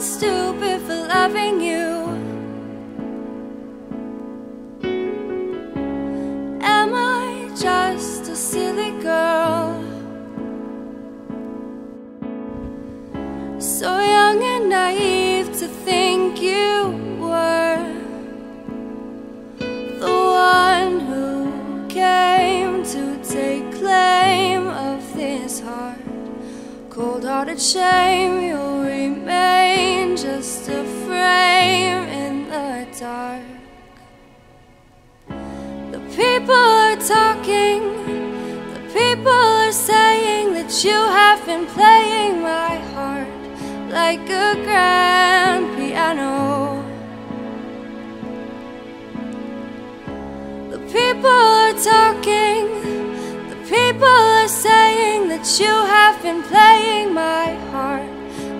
stupid for loving you. Am I just a silly girl? So young and naive to think Cold hearted shame, you'll remain just a frame in the dark. The people are talking, the people are saying that you have been playing my heart like a grand piano. The people are talking, that you have been playing my heart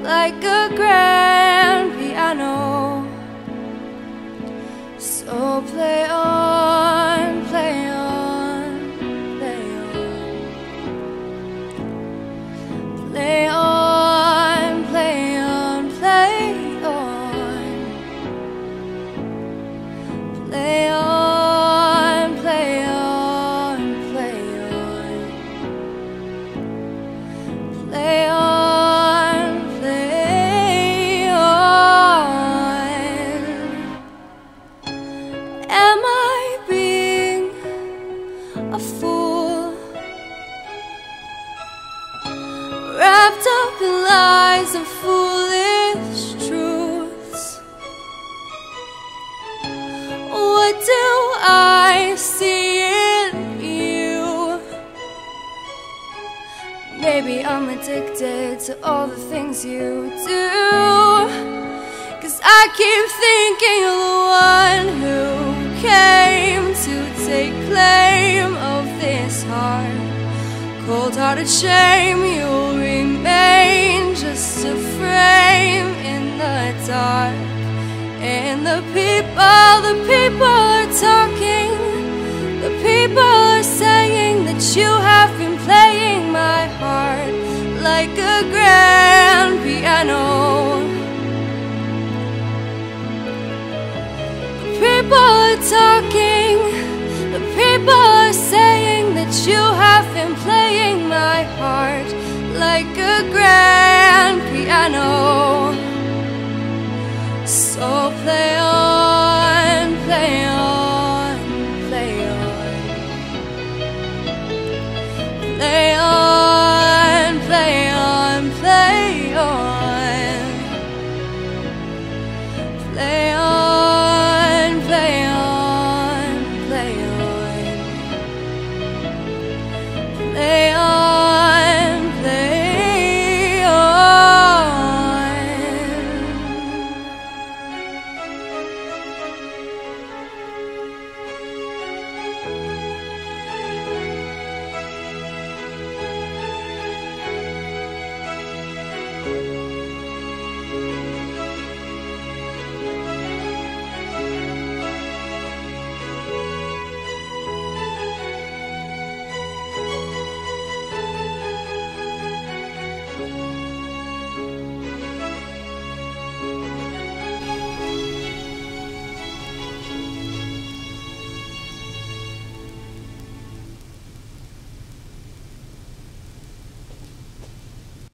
like a grand In lies and foolish truths. What do I see in you? Maybe I'm addicted to all the things you do. Cause I keep thinking you're the one who came to take claim of this heart. Cold hearted shame, you'll remain just a frame in the dark. And the people, the people are talking. The people are saying that you have been playing my heart like a grand piano. The people are talking. The people are saying that you have been playing my heart like a grand piano. So play